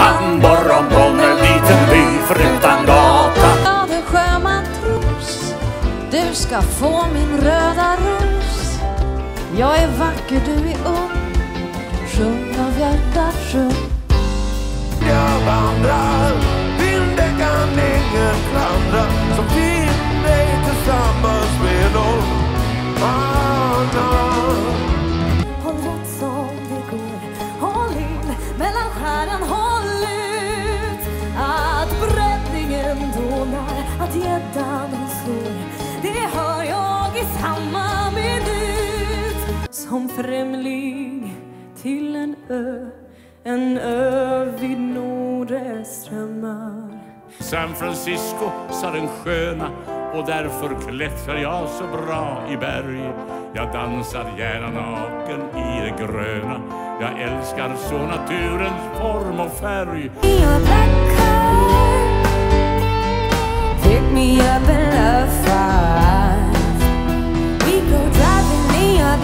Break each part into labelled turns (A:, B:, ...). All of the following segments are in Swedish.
A: Hamburg om gång en liten by förutan gata
B: Glade du sjömatros, du ska få min röda ros. Jag är vacker, du är ung. Sjung av hjärtat, sjung.
C: Att gäddan hon slår Det hör jag i samma minut Som främling till en ö En ö vid Nordströmmar
A: San Francisco sa den sköna och därför klättrar jag så bra i berg. Jag dansar gärna naken i det gröna. Jag älskar så naturens form och färg.
C: Up and love fast. We go driving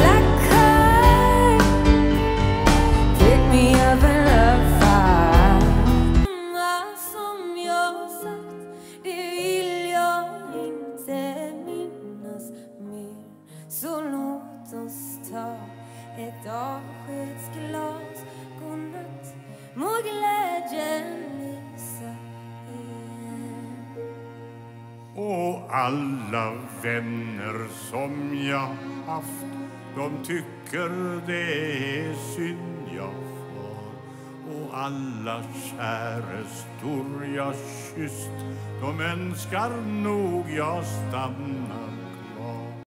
C: black car. Pick me up and love fast. Vad som jag sagt, det vill jag inte minnas mer. Så låt oss ta ett avskedsglas. Godnatt, må glädjen
A: alla vänner som jag haft. De tycker det är synd jag far. Och alla kärestor jag kysst de önskar nog jag stannar